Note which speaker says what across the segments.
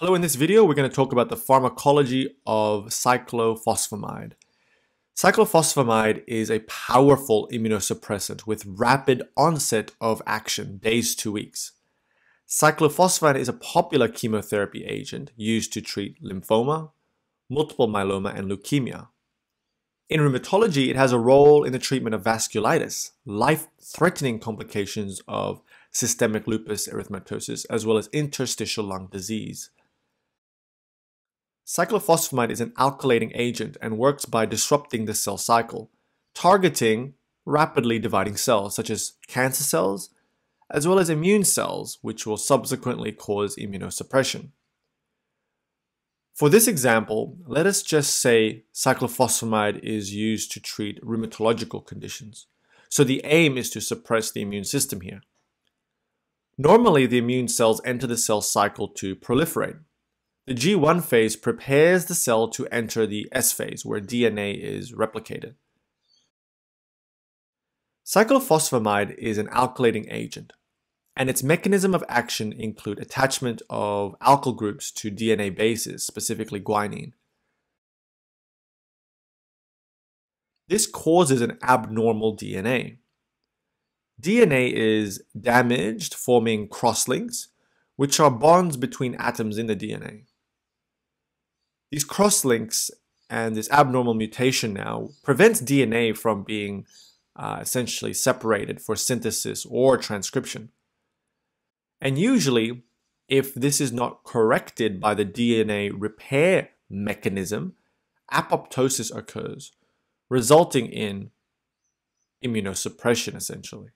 Speaker 1: Hello, in this video, we're going to talk about the pharmacology of cyclophosphamide. Cyclophosphamide is a powerful immunosuppressant with rapid onset of action, days to weeks. Cyclophosphamide is a popular chemotherapy agent used to treat lymphoma, multiple myeloma, and leukemia. In rheumatology, it has a role in the treatment of vasculitis, life-threatening complications of systemic lupus erythematosus, as well as interstitial lung disease. Cyclophosphamide is an alkylating agent and works by disrupting the cell cycle, targeting rapidly dividing cells such as cancer cells, as well as immune cells, which will subsequently cause immunosuppression. For this example, let us just say cyclophosphamide is used to treat rheumatological conditions. So the aim is to suppress the immune system here. Normally, the immune cells enter the cell cycle to proliferate. The G1 phase prepares the cell to enter the S phase, where DNA is replicated. Cyclophosphamide is an alkylating agent, and its mechanism of action include attachment of alkyl groups to DNA bases, specifically guanine. This causes an abnormal DNA. DNA is damaged, forming crosslinks, which are bonds between atoms in the DNA. These crosslinks and this abnormal mutation now prevents DNA from being uh, essentially separated for synthesis or transcription. And usually, if this is not corrected by the DNA repair mechanism, apoptosis occurs, resulting in immunosuppression essentially.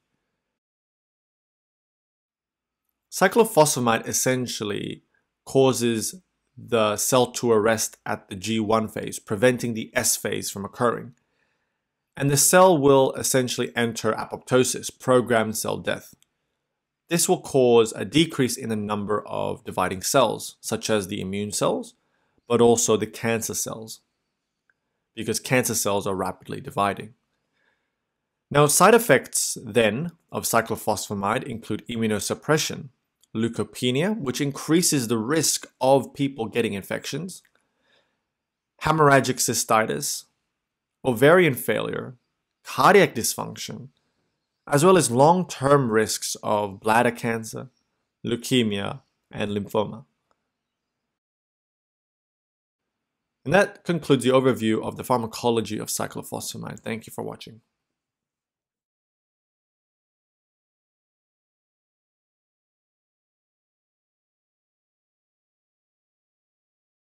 Speaker 1: Cyclophosphamide essentially causes the cell to arrest at the G1 phase, preventing the S phase from occurring. And the cell will essentially enter apoptosis, programmed cell death. This will cause a decrease in the number of dividing cells, such as the immune cells, but also the cancer cells, because cancer cells are rapidly dividing. Now, side effects then of cyclophosphamide include immunosuppression, leukopenia, which increases the risk of people getting infections, hemorrhagic cystitis, ovarian failure, cardiac dysfunction, as well as long term risks of bladder cancer, leukemia, and lymphoma. And that concludes the overview of the pharmacology of cyclophosphamide. Thank you for watching.